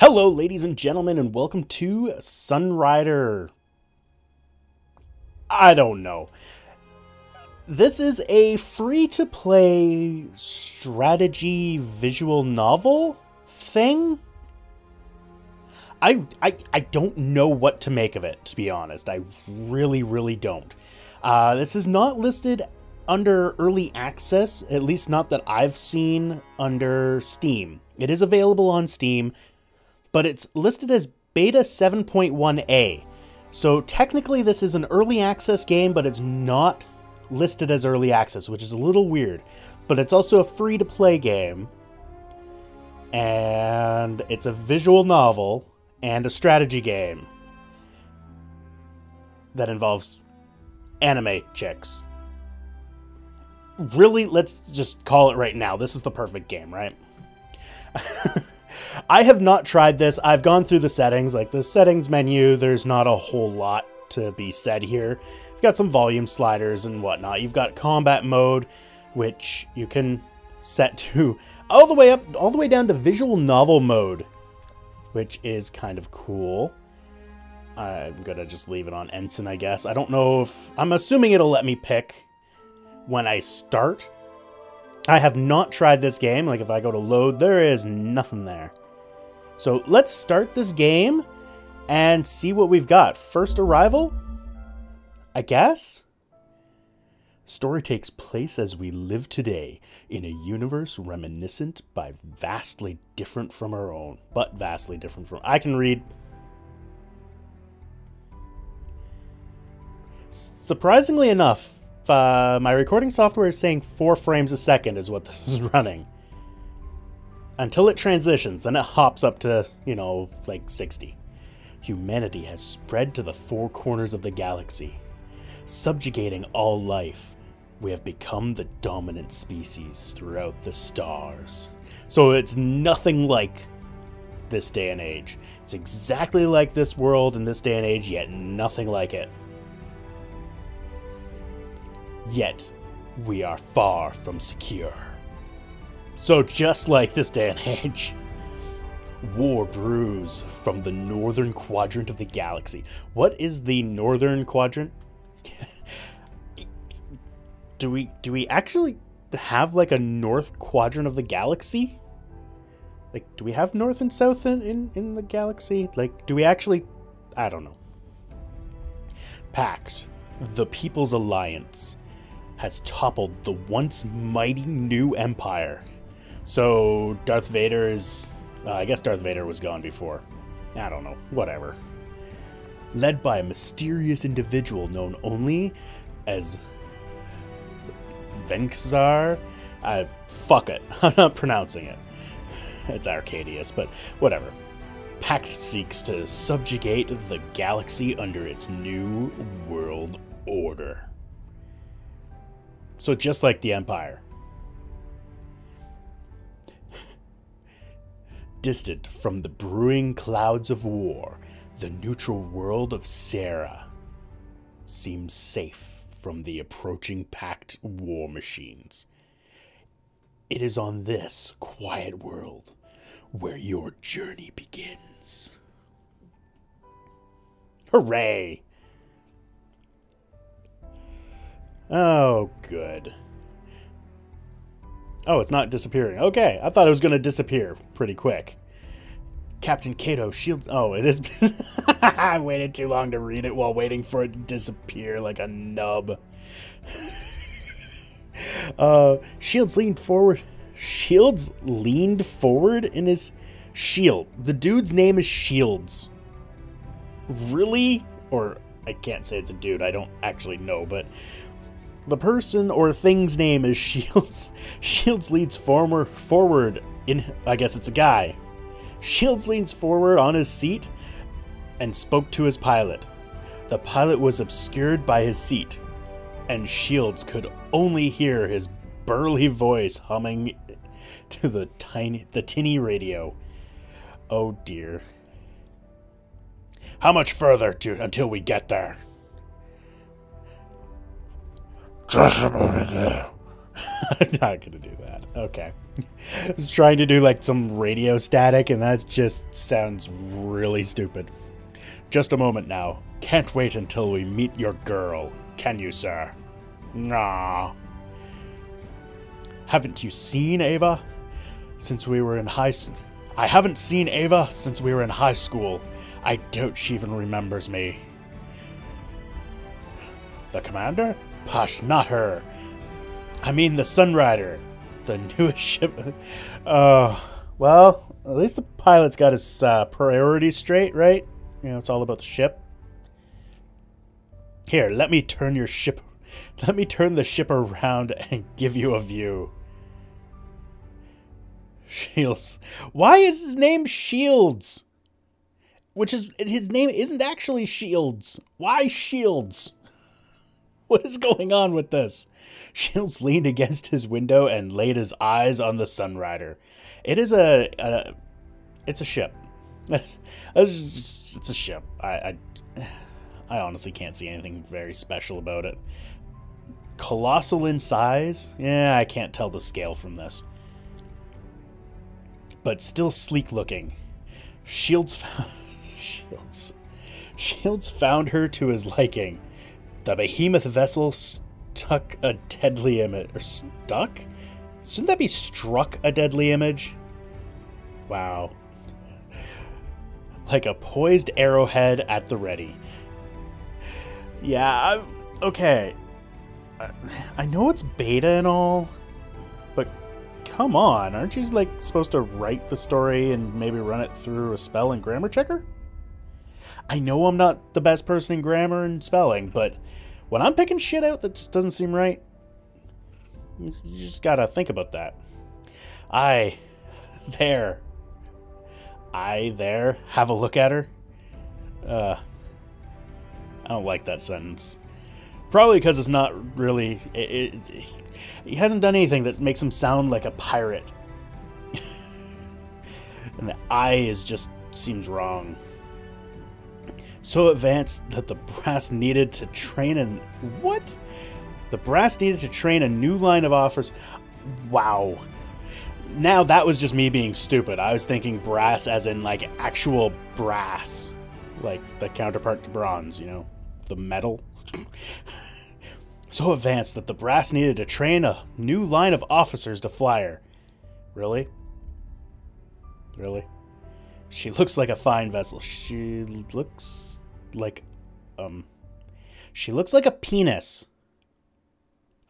Hello, ladies and gentlemen, and welcome to Sunrider. I don't know. This is a free to play strategy visual novel thing. I, I, I don't know what to make of it, to be honest. I really, really don't. Uh, this is not listed under early access, at least not that I've seen under Steam. It is available on Steam, but it's listed as beta 7.1a. So technically, this is an early access game, but it's not listed as early access, which is a little weird. But it's also a free to play game, and it's a visual novel and a strategy game that involves anime chicks. Really, let's just call it right now. This is the perfect game, right? I have not tried this. I've gone through the settings, like the settings menu. There's not a whole lot to be said here. You've got some volume sliders and whatnot. You've got combat mode, which you can set to all the way up, all the way down to visual novel mode, which is kind of cool. I'm gonna just leave it on Ensign, I guess. I don't know if I'm assuming it'll let me pick when I start. I have not tried this game. Like if I go to load, there is nothing there. So let's start this game and see what we've got. First arrival, I guess? Story takes place as we live today in a universe reminiscent by vastly different from our own, but vastly different from. I can read. Surprisingly enough, uh, my recording software is saying four frames a second is what this is running. Until it transitions, then it hops up to, you know, like 60. Humanity has spread to the four corners of the galaxy. Subjugating all life, we have become the dominant species throughout the stars. So it's nothing like this day and age. It's exactly like this world in this day and age, yet nothing like it. Yet, we are far from secure. So, just like this day and age, war brews from the northern quadrant of the galaxy. What is the northern quadrant? do we do we actually have like a north quadrant of the galaxy? Like, do we have north and south in, in, in the galaxy? Like, do we actually? I don't know. Pact, the People's Alliance has toppled the once mighty new empire. So Darth Vader. Uh, I guess Darth Vader was gone before. I don't know. Whatever. Led by a mysterious individual known only as Venxar. Uh, fuck it. I'm not pronouncing it. It's Arcadius, but whatever. Pact seeks to subjugate the galaxy under its new world order. So just like the Empire. Distant from the brewing clouds of war, the neutral world of Cera seems safe from the approaching Pact war machines. It is on this quiet world where your journey begins. Hooray! Oh, good. Oh, it's not disappearing. Okay, I thought it was going to disappear pretty quick. Captain Kayto shields. Oh, it is. I waited too long to read it while waiting for it to disappear like a nub. uh, Shields leaned forward. Shields leaned forward in his shield. The dude's name is Shields. Really? Or I can't say it's a dude. I don't actually know, but the person or thing's name is Shields. Shields leads forward forward in I guess it's a guy. Shields leans forward on his seat and spoke to his pilot. The pilot was obscured by his seat, and Shields could only hear his burly voice humming to the tiny the tinny radio. Oh dear. How much further to until we get there? Just a there. I'm not gonna do that. Okay. I was trying to do like some radio static, and that just sounds really stupid. Just a moment now. Can't wait until we meet your girl, can you, sir? Nah. Haven't you seen Ava? Since we were in high school. I haven't seen Ava since we were in high school. I doubt she even remembers me. The commander? Push, not her. I mean the Sunrider. The newest ship. Uh, well, at least the pilot's got his uh, priorities straight, right? You know, it's all about the ship. Here, let me turn your ship. Let me turn the ship around and give you a view. Shields. Why is his name Shields? Which is his name isn't actually Shields. Why Shields? What is going on with this? Shields leaned against his window and laid his eyes on the Sunrider. It is a, a it's a ship. It's, it's a ship. I, I, I honestly can't see anything very special about it. Colossal in size? Yeah, I can't tell the scale from this. But still sleek looking. Shields found, Shields. Shields found her to his liking. The behemoth vessel stuck a deadly image. Or stuck? Shouldn't that be struck a deadly image? Wow. Like a poised arrowhead at the ready. Yeah, I've, okay. I know it's beta and all, but come on, aren't you like supposed to write the story and maybe run it through a spell and grammar checker? I know I'm not the best person in grammar and spelling, but when I'm picking shit out that just doesn't seem right, you just gotta think about that. I, there, I there, have a look at her. Uh, I don't like that sentence. Probably because it's not really. It, it, he hasn't done anything that makes him sound like a pirate. and the I is just seems wrong so advanced that the brass needed to train an what? The brass needed to train a new line of offers. Wow. Now that was just me being stupid. I was thinking brass as in like actual brass, like the counterpart to bronze, you know, the metal. so advanced that the brass needed to train a new line of officers to fly her. Really? Really? She looks like a fine vessel. She looks like um she looks like a penis.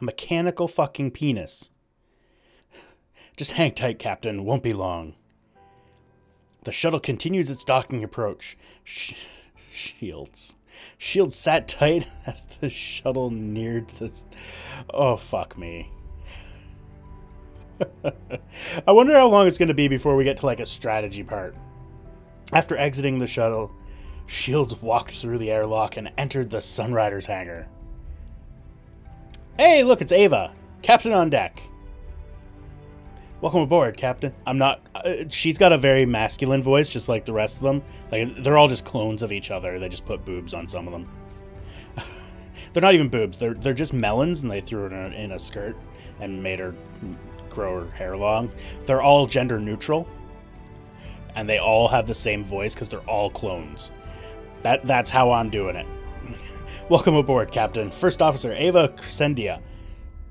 A mechanical fucking penis. Just hang tight, Captain. Won't be long. The shuttle continues its docking approach. Sh shields. Shields sat tight as the shuttle neared the. Oh, fuck me. I wonder how long it's going to be before we get to like a strategy part. After exiting the shuttle, Shields walked through the airlock and entered the Sunrider's hangar. Hey, look, it's Ava. Captain on deck. Welcome aboard, Captain. I'm not. Uh, she's got a very masculine voice, just like the rest of them. Like they're all just clones of each other. They just put boobs on some of them. they're not even boobs. They're they're just melons, and they threw it in a, in a skirt and made her grow her hair long. They're all gender neutral, and they all have the same voice because they're all clones. That that's how I'm doing it. Welcome aboard, Captain. First Officer Ava Crescentia.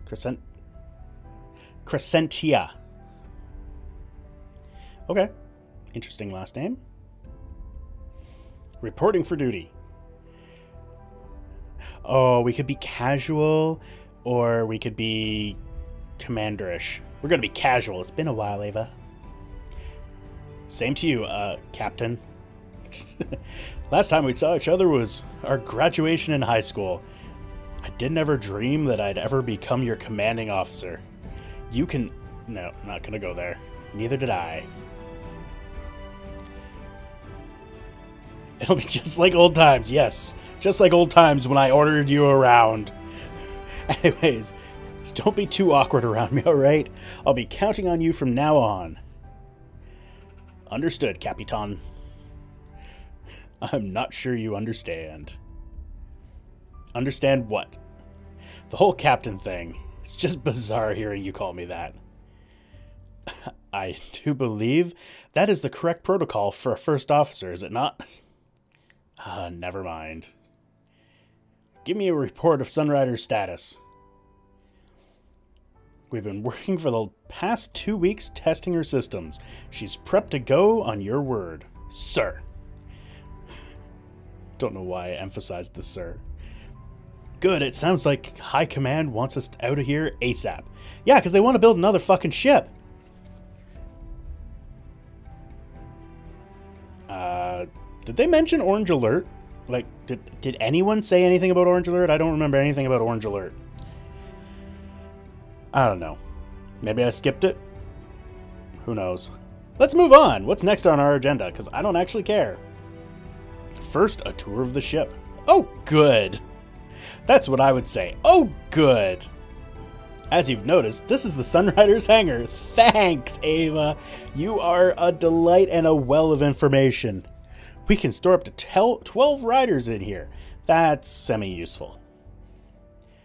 Crescent Crescentia. Okay. Interesting last name. Reporting for duty. Oh, we could be casual or we could be commanderish. We're going to be casual. It's been a while, Ava. Same to you, uh, Captain. Last time we saw each other was our graduation in high school. I didn't ever dream that I'd ever become your commanding officer. You can. No, not gonna go there. Neither did I. It'll be just like old times, yes. Just like old times when I ordered you around. Anyways, don't be too awkward around me, alright? I'll be counting on you from now on. Understood, Capitan. I'm not sure you understand. Understand what? The whole captain thing. It's just bizarre hearing you call me that. I do believe that is the correct protocol for a first officer, is it not? Uh, never mind. Give me a report of Sunrider's status. We've been working for the past two weeks testing her systems. She's prepped to go on your word, sir. Don't know why I emphasized the sir. Good, it sounds like High Command wants us out of here ASAP. Yeah, because they want to build another fucking ship. Uh, did they mention Orange Alert? Like, did, did anyone say anything about Orange Alert? I don't remember anything about Orange Alert. I don't know. Maybe I skipped it? Who knows? Let's move on. What's next on our agenda? Because I don't actually care. First, a tour of the ship. Oh, good. That's what I would say. Oh, good. As you've noticed, this is the Sunrider's hangar. Thanks, Ava. You are a delight and a well of information. We can store up to 12 riders in here. That's semi-useful.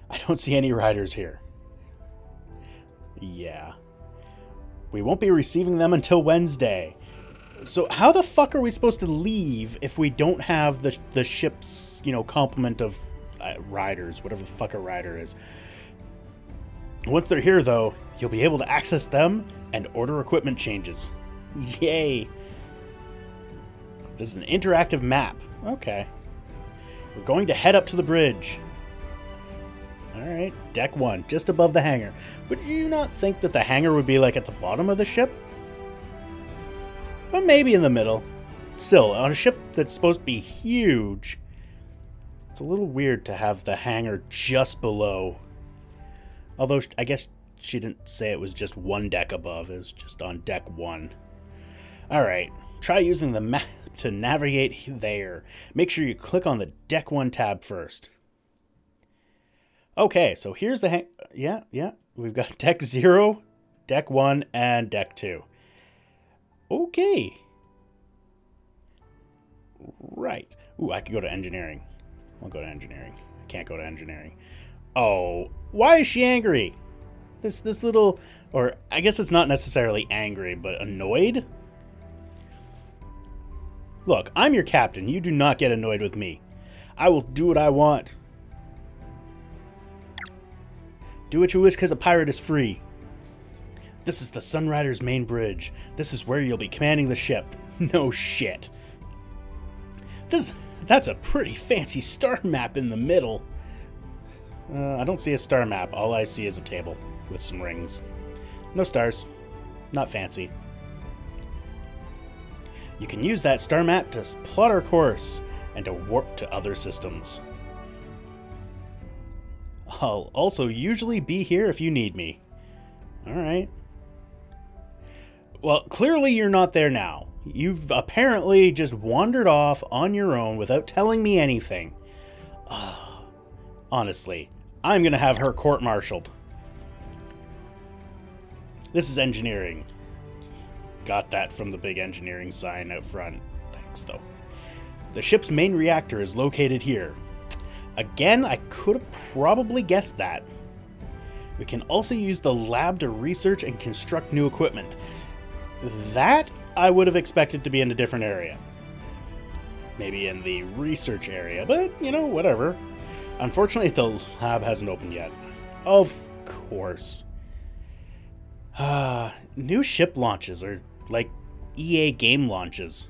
I don't see any riders here. Yeah. We won't be receiving them until Wednesday. So how the fuck are we supposed to leave if we don't have the, the ship's, you know, complement of uh, riders, whatever the fuck a rider is? Once they're here, though, you'll be able to access them and order equipment changes. Yay! This is an interactive map. Okay. We're going to head up to the bridge. Alright, deck one, just above the hangar. Would you not think that the hangar would be like at the bottom of the ship? Well, maybe in the middle. Still, on a ship that's supposed to be huge, it's a little weird to have the hangar just below. Although, I guess she didn't say it was just one deck above, it was just on deck one. Alright, try using the map to navigate there. Make sure you click on the deck one tab first. Okay, so here's the hang. Yeah, yeah. We've got deck zero, deck one, and deck two. Okay. Right. Ooh, I could go to engineering. I'll go to engineering. I can't go to engineering. Oh, why is she angry? This this little, or I guess it's not necessarily angry, but annoyed. Look, I'm your captain. You do not get annoyed with me. I will do what I want. Do what you wish because a pirate is free. This is the Sunrider's main bridge. This is where you'll be commanding the ship. No shit. This, that's a pretty fancy star map in the middle. Uh, I don't see a star map. All I see is a table with some rings. No stars. Not fancy. You can use that star map to plot our course and to warp to other systems. I'll also usually be here if you need me. Alright. Well, clearly you're not there now. You've apparently just wandered off on your own without telling me anything. Uh, honestly, I'm gonna have her court-martialed. This is engineering. Got that from the big engineering sign out front. Thanks, though. The ship's main reactor is located here. Again, I could have probably guessed that. We can also use the lab to research and construct new equipment. That I would have expected to be in a different area. Maybe in the research area, but you know, whatever. Unfortunately, the lab hasn't opened yet. Of course. Uh, new ship launches are like EA game launches.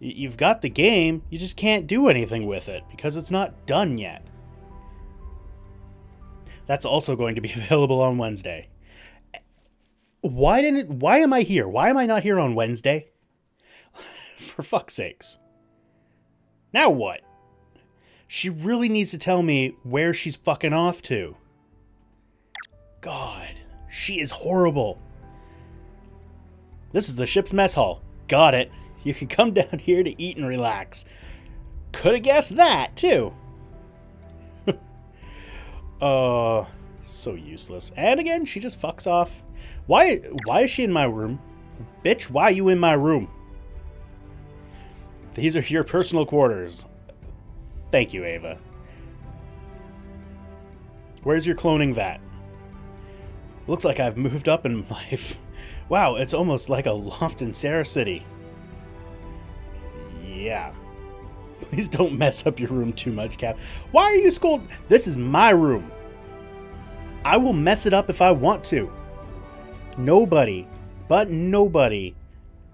You've got the game, you just can't do anything with it because it's not done yet. That's also going to be available on Wednesday. Why didn't why am I here? Why am I not here on Wednesday? For fuck's sakes. Now what? She really needs to tell me where she's fucking off to. God, she is horrible. This is the ship's mess hall. Got it. You can come down here to eat and relax. Could have guessed that, too. uh, so useless. And again, she just fucks off. Why, why is she in my room? Bitch, why are you in my room? These are your personal quarters. Thank you, Ava. Where's your cloning vat? Looks like I've moved up in life. Wow, it's almost like a loft in Cera City. Yeah. Please don't mess up your room too much, Cap. Why are you scolding? This is my room. I will mess it up if I want to. Nobody, but nobody,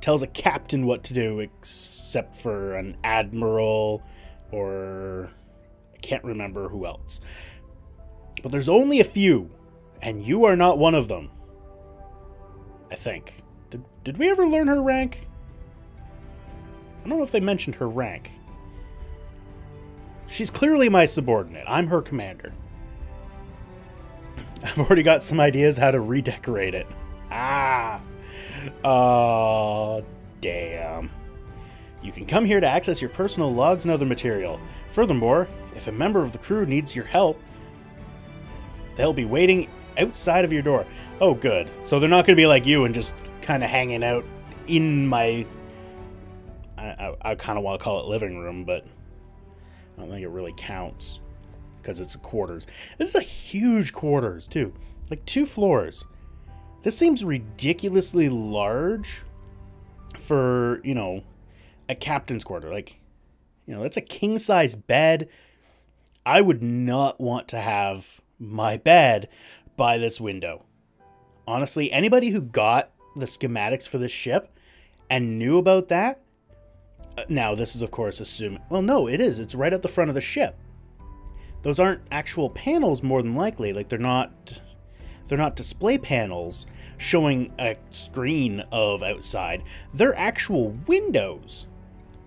tells a captain what to do except for an admiral or I can't remember who else. But there's only a few, and you are not one of them. I think. Did, did we ever learn her rank? I don't know if they mentioned her rank. She's clearly my subordinate. I'm her commander. I've already got some ideas how to redecorate it. Ah. Oh, damn. You can come here to access your personal logs and other material. Furthermore, if a member of the crew needs your help, they'll be waiting outside of your door. Oh, good. So they're not going to be like you and just kind of hanging out in my. I, I, I kind of want to call it living room, but I don't think it really counts because it's quarters. This is a huge quarters, too. Like two floors. This seems ridiculously large for, you know, a captain's quarter. Like, you know, that's a king size bed. I would not want to have my bed by this window. Honestly, anybody who got the schematics for this ship and knew about that, uh, now this is of course assuming, well no, it is. It's right at the front of the ship. Those aren't actual panels more than likely. Like they're not they're not display panels showing a screen of outside. They're actual windows.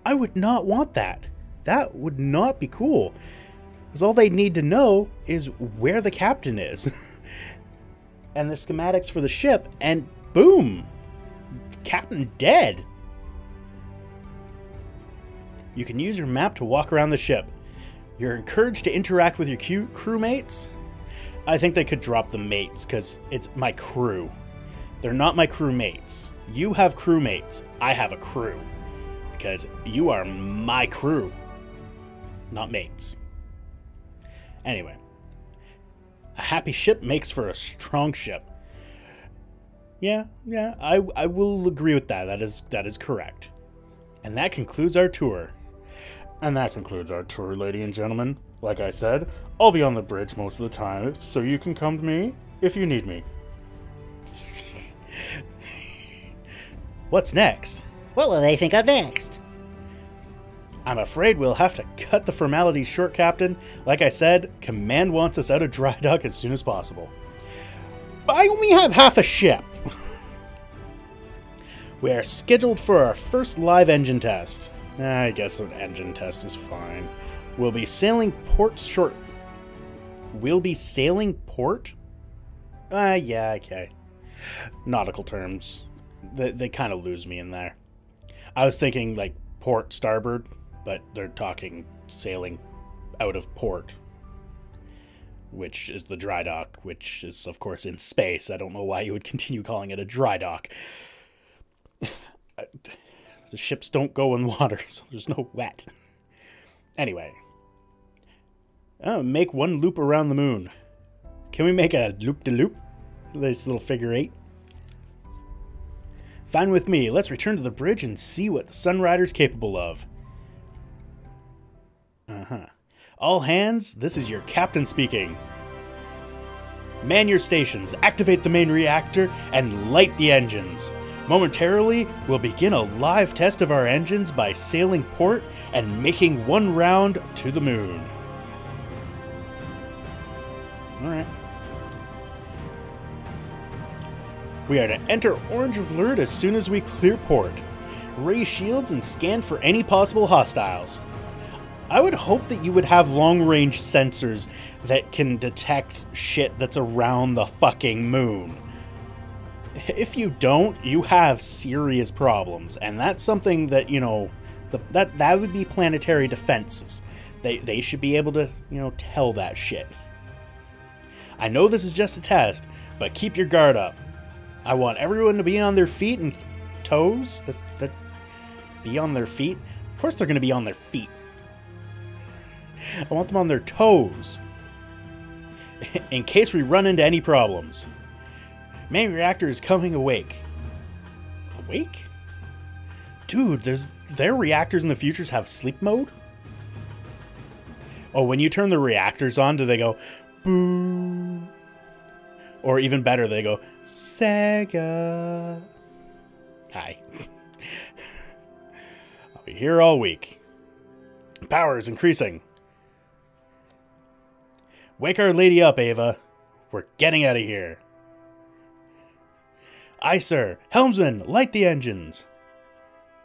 I would not want that. That would not be cool. Because all they need to know is where the captain is. and the schematics for the ship, and boom! Captain dead! You can use your map to walk around the ship. You're encouraged to interact with your crewmates I think they could drop the mates because it's my crew. They're not my crewmates. You have crewmates. I have a crew. Because you are my crew, not mates. Anyway, a happy ship makes for a strong ship. Yeah, yeah, I, I will agree with that. That is that is correct. And that concludes our tour. And that concludes our tour, ladies and gentlemen. Like I said, I'll be on the bridge most of the time, so you can come to me if you need me. What's next? What will they think of next? I'm afraid we'll have to cut the formalities short, Captain. Like I said, Command wants us out of dry dock as soon as possible. I only have half a ship. we are scheduled for our first live engine test. I guess an engine test is fine. We'll be sailing port short We'll be sailing port? Ah, uh, yeah, okay. Nautical terms. They, they kind of lose me in there. I was thinking like port starboard, but they're talking sailing out of port, which is the dry dock, which is, of course, in space. I don't know why you would continue calling it a dry dock. the ships don't go in water, so there's no wet. Anyway, Oh, make one loop around the moon. Can we make a loop-de-loop? -loop? This little figure eight. Fine with me. Let's return to the bridge and see what the Sunrider's capable of. Uh-huh. All hands, this is your captain speaking. Man your stations, activate the main reactor, and light the engines. Momentarily, we'll begin a live test of our engines by sailing port and making one round to the moon. Alright. We are to enter orange alert as soon as we clear port. Raise shields and scan for any possible hostiles. I would hope that you would have long range sensors that can detect shit that's around the fucking moon. If you don't, you have serious problems, and that's something that, you know, the, that that would be planetary defenses. They they should be able to, you know, tell that shit. I know this is just a test, but keep your guard up. I want everyone to be on their feet and toes. That, that be on their feet. Of course, they're going to be on their feet. I want them on their toes. In case we run into any problems. Main reactor is coming awake. Awake? Dude, there's their reactors in the futures have sleep mode? Oh, when you turn the reactors on, do they go boo? Or even better, they go Sega. Hi. I'll be here all week. Power is increasing. Wake our lady up, Ava. We're getting out of here. Aye, sir. Helmsman, light the engines.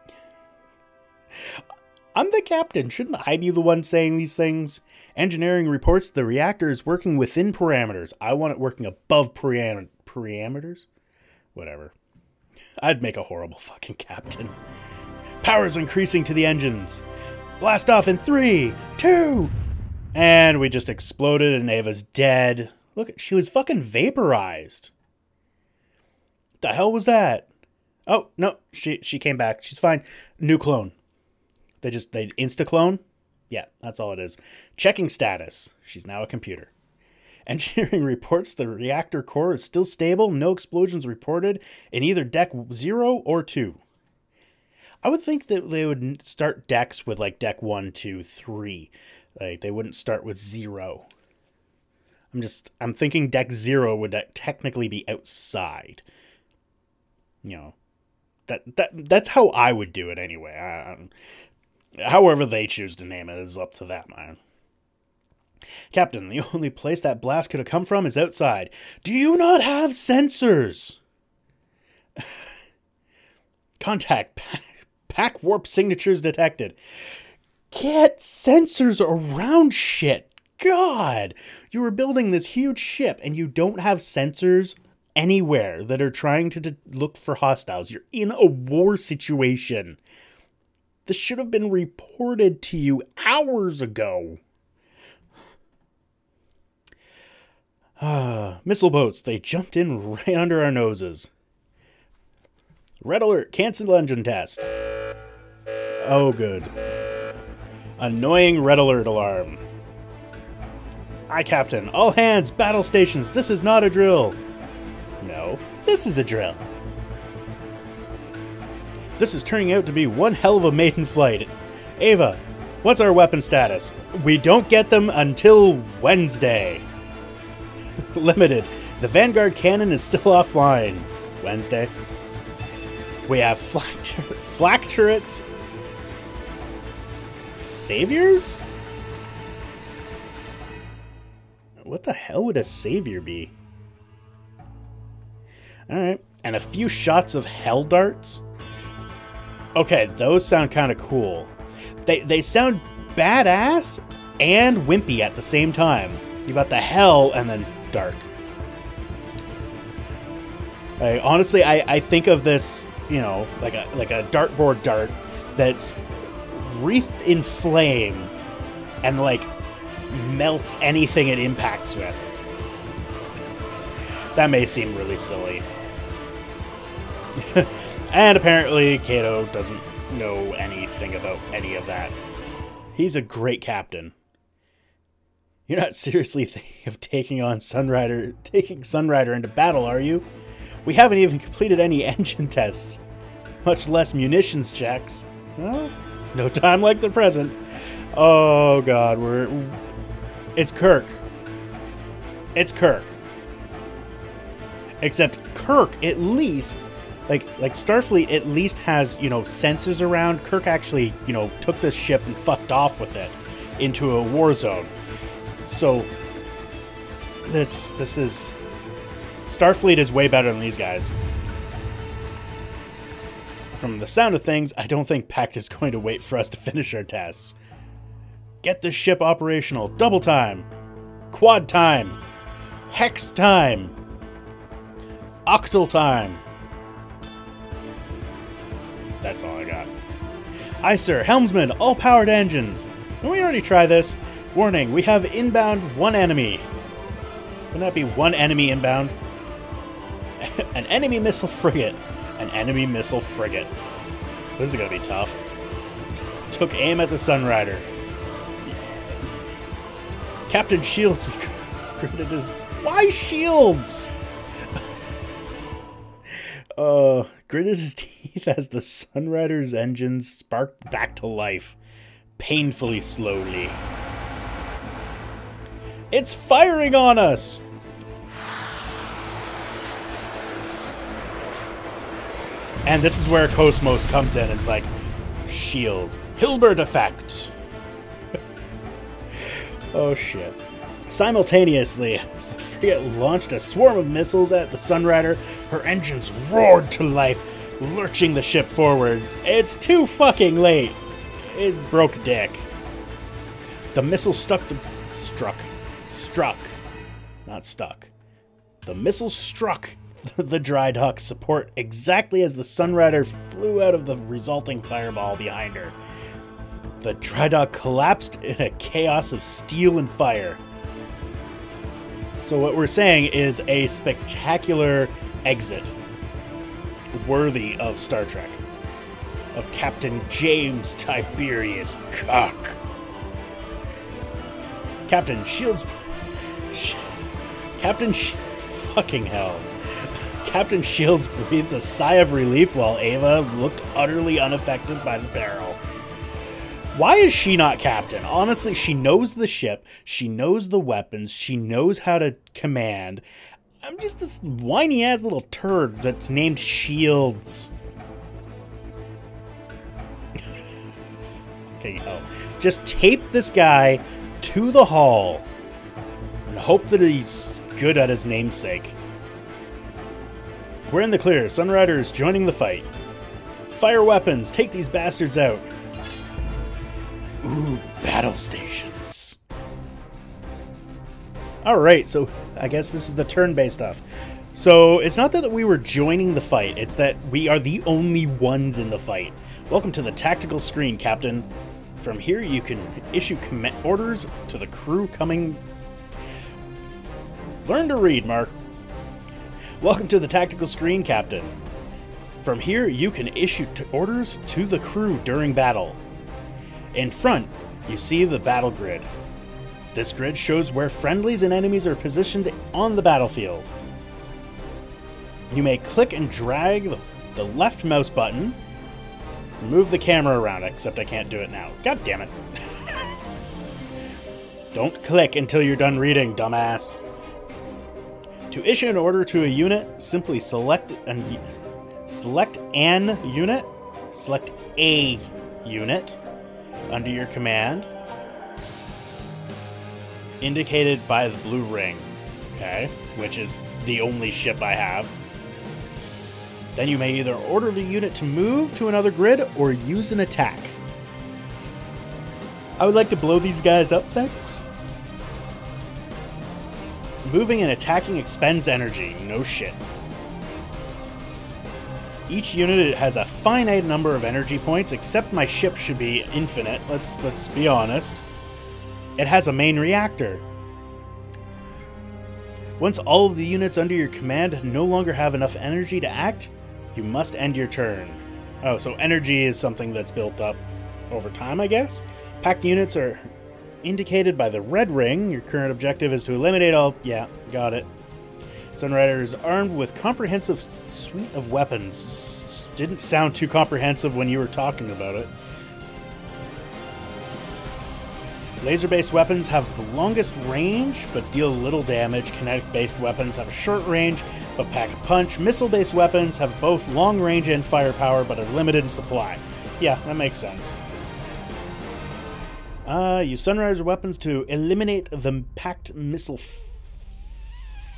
I'm the captain. Shouldn't I be the one saying these things? Engineering reports the reactor is working within parameters. I want it working above param- parameters? Whatever. I'd make a horrible fucking captain. Power's increasing to the engines. Blast off in three, two, and we just exploded and Ava's dead. Look, she was fucking vaporized. The hell was that? Oh, no, she she came back. She's fine. New clone. They just they insta clone? Yeah, that's all it is. Checking status. She's now a computer. Engineering reports the reactor core is still stable, no explosions reported in either deck 0 or 2. I would think that they would start decks with like deck one, two, three. Like they wouldn't start with 0. I'm just I'm thinking deck 0 would uh, technically be outside. You know, that that that's how I would do it anyway. I, um, however they choose to name it is up to them. I, Captain, the only place that blast could have come from is outside. Do you not have sensors? Contact. Pact warp signatures detected. Get sensors around shit. God! You were building this huge ship and you don't have sensors anywhere that are trying to look for hostiles. You're in a war situation. This should have been reported to you hours ago. Ah, missile boats, they jumped in right under our noses. Red alert, cancel engine test. Oh, good. Annoying red alert alarm. Aye, Captain. All hands, battle stations. This is not a drill. No, this is a drill. This is turning out to be one hell of a maiden flight. Ava, what's our weapon status? We don't get them until Wednesday. Limited. The Vanguard cannon is still offline. Wednesday. We have flak, tur flak turrets. Saviors? What the hell would a savior be? Alright. And a few shots of hell darts? Okay, those sound kind of cool. They, they sound badass and wimpy at the same time. You got the hell and then dart. I, honestly, I, I think of this, you know, like a like a dartboard dart that's wreathed in flame and like melts anything it impacts with. That may seem really silly. and apparently, Kayto doesn't know anything about any of that. He's a great captain. You're not seriously thinking of taking on Sunrider, taking Sunrider into battle, are you? We haven't even completed any engine tests, much less munitions checks. Well, no time like the present. Oh god, we're it's Kirk. It's Kirk. Except Kirk at least like like Starfleet at least has, you know, sensors around. Kirk actually, you know, took this ship and fucked off with it into a war zone. So this this is Starfleet is way better than these guys. From the sound of things, I don't think Pact is going to wait for us to finish our tasks. Get the ship operational. Double time. Quad time. Hex time. Octal time. That's all I got. Aye, sir. Helmsman, all powered engines. Can we already try this? Warning, we have inbound one enemy. Wouldn't that be one enemy inbound? An enemy missile frigate. An enemy missile frigate. This is gonna be tough. Took aim at the Sunrider. Captain Shields created his. Why Shields? Uh, gritted his teeth as the Sunrider's engines sparked back to life, painfully slowly. It's firing on us! And this is where Cosmos comes in. It's like, shield. Hilbert effect. oh shit. Simultaneously, frigate launched a swarm of missiles at the Sunrider, her engines roared to life, lurching the ship forward. It's too fucking late. It broke deck. The missile stuck the struck. Struck. Not stuck. The missile struck the dry dock support exactly as the Sunrider flew out of the resulting fireball behind her. The dry dock collapsed in a chaos of steel and fire. So, what we're saying is a spectacular exit worthy of Star Trek, of Captain James Tiberius Cock. Captain Shields. Sh- Captain Sh- fucking hell. Captain Shields breathed a sigh of relief while Ava looked utterly unaffected by the peril. Why is she not captain? Honestly, she knows the ship, she knows the weapons, she knows how to command. I'm just this whiny ass little turd that's named Shields. okay, hell. Just tape this guy to the hull and hope that he's good at his namesake. We're in the clear. Sunrider is joining the fight. Fire weapons. Take these bastards out. Ooh, battle stations. Alright, so I guess this is the turn-based stuff. So it's not that we were joining the fight, it's that we are the only ones in the fight. Welcome to the tactical screen, Captain. From here you can issue orders to the crew coming... Learn to read, Mark. Welcome to the tactical screen, Captain. From here, you can issue orders to the crew during battle. In front, you see the battle grid. This grid shows where friendlies and enemies are positioned on the battlefield. You may click and drag the left mouse button, move the camera around, except I can't do it now. God damn it. Don't click until you're done reading, dumbass. To issue an order to a unit, simply select an, select an unit, select a unit under your command, indicated by the blue ring, okay, which is the only ship I have. Then you may either order the unit to move to another grid or use an attack. I would like to blow these guys up, thanks. Moving and attacking expends energy. No shit. Each unit has a finite number of energy points, except my ship should be infinite. Let's let's be honest. It has a main reactor. Once all of the units under your command no longer have enough energy to act, you must end your turn. Oh, so energy is something that's built up over time, I guess. Pact units are indicated by the red ring. Your current objective is to eliminate all... Yeah, got it. Sunrider is armed with comprehensive suite of weapons. Didn't sound too comprehensive when you were talking about it. Laser-based weapons have the longest range, but deal little damage. Kinetic-based weapons have a short range, but pack a punch. Missile-based weapons have both long range and firepower, but are limited in supply. Yeah, that makes sense. Uh, use Sunrider's weapons to eliminate the Pact missile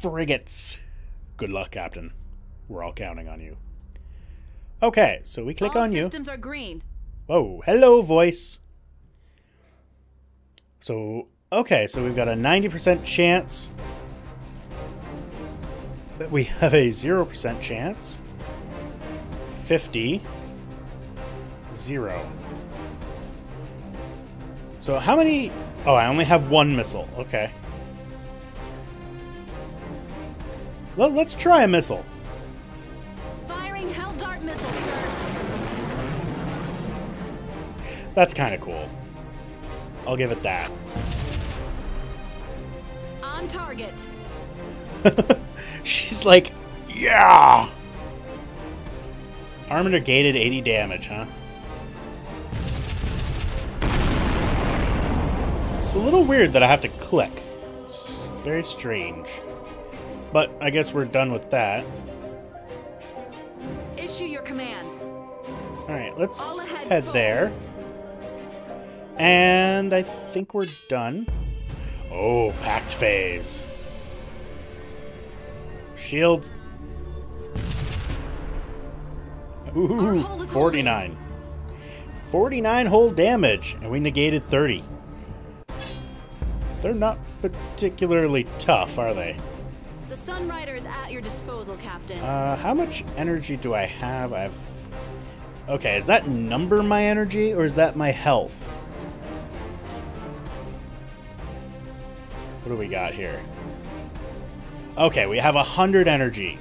frigates. Good luck, Captain. We're all counting on you. Okay, so we click all on you. systems are green. Whoa, hello, voice. So, okay, so we've got a 90% chance. That we have a 0% chance. 50. 0. So how many... Oh, I only have one missile. Okay. Well, let's try a missile. Firing Hell Dart missiles, sir. That's kind of cool. I'll give it that. On target. She's like, yeah! Armor negated 80 damage, huh? It's a little weird that I have to click. It's very strange. But I guess we're done with that. Issue your command. Alright, let's ahead, head full. there. And I think we're done. Oh, Pact phase. Shield. Ooh, 49. 49 whole damage, and we negated 30. They're not particularly tough, are they? The Sunrider is at your disposal, Captain. Uh, how much energy do I have? I've. Okay, is that number my energy or is that my health? What do we got here? Okay, we have a hundred energy.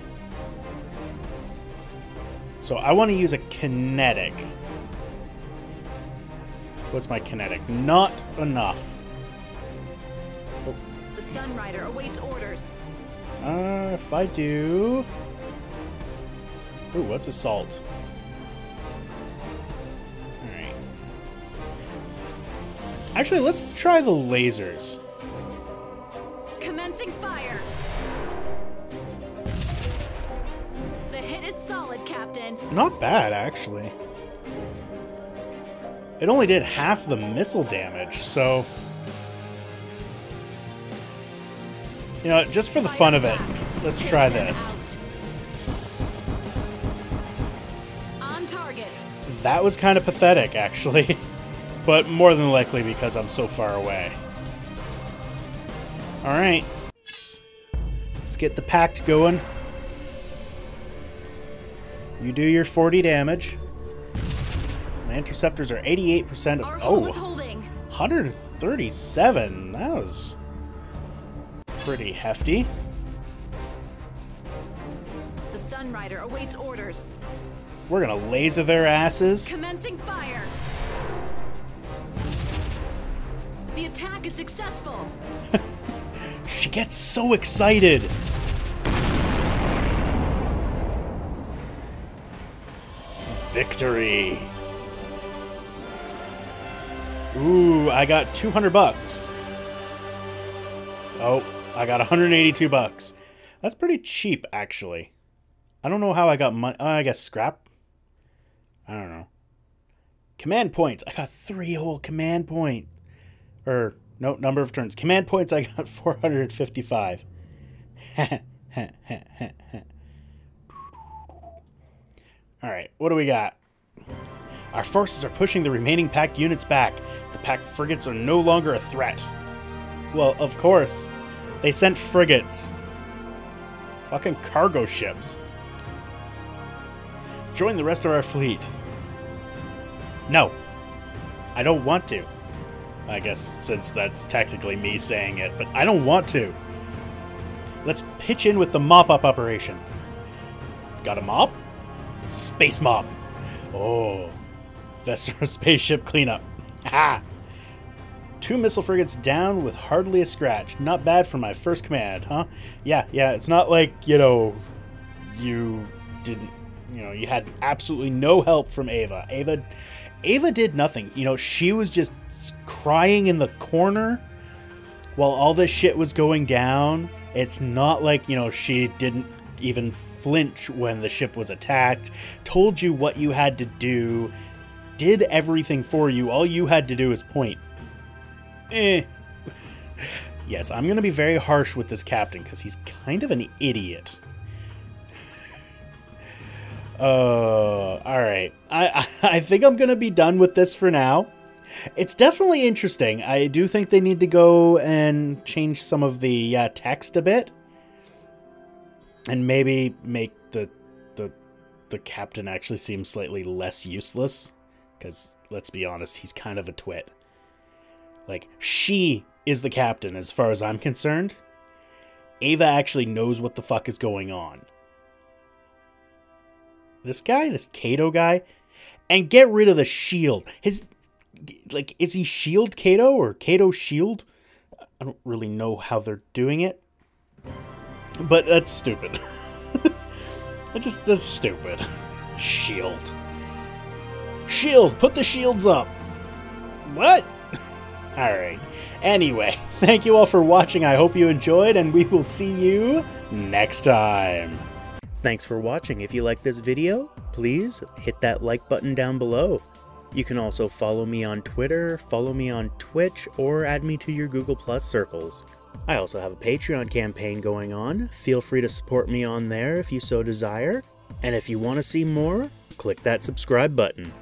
So I want to use a kinetic. What's my kinetic? Not enough. the Sunrider awaits orders. Uh, if I do. Ooh, what's assault? Alright. Actually, let's try the lasers. Commencing fire. The hit is solid, Captain. Not bad, actually. It only did half the missile damage, so. You know, just for the fun of it, let's try this. On target. That was kind of pathetic, actually. but more than likely because I'm so far away. Alright. Let's, let's get the pact going. You do your 40 damage. My interceptors are 88% of. Oh, 137. That was pretty hefty. The Sunrider awaits orders. We're gonna laser their asses. Commencing fire. The attack is successful. She gets so excited. Victory. Ooh, I got 200 bucks. Oh, I got 182 bucks. That's pretty cheap, actually. I don't know how I got money. I guess scrap. I don't know. Command points. I got three whole command point. Or no number of turns. Command points. I got 455. All right, what do we got? Our forces are pushing the remaining Pact units back. The Pact frigates are no longer a threat. Well, of course. They sent frigates. Fucking cargo ships. Join the rest of our fleet. No. I don't want to. I guess since that's technically me saying it, but I don't want to. Let's pitch in with the mop up operation. Got a mop? Space mop. Oh. Vestra spaceship cleanup. Ha! Two missile frigates down with hardly a scratch. Not bad for my first command, huh? Yeah, yeah, it's not like, you know, you didn't, you know, you had absolutely no help from Ava. Ava Ava did nothing. You know, she was just crying in the corner while all this shit was going down. It's not like, you know, she didn't even flinch when the ship was attacked, told you what you had to do, did everything for you. All you had to do is point. Eh. yes, I'm going to be very harsh with this captain because he's kind of an idiot. Uh, all right. I, I think I'm gonna be done with this for now. It's definitely interesting. I do think they need to go and change some of the uh, text a bit, and maybe make the the the captain actually seem slightly less useless. Because let's be honest, he's kind of a twit. Like she is the captain, as far as I'm concerned. Ava actually knows what the fuck is going on this guy, this Kayto guy, and get rid of the shield. His like is he shield Kayto or Kayto shield? I don't really know how they're doing it. But that's stupid. that just that's stupid. Shield. Shield! Put the shields up! What? Alright. Anyway, thank you all for watching. I hope you enjoyed, and we will see you next time. Thanks for watching. If you like this video, please hit that like button down below. You can also follow me on Twitter, follow me on Twitch, or add me to your Google Plus circles. I also have a Patreon campaign going on. Feel free to support me on there if you so desire. And if you want to see more, click that subscribe button.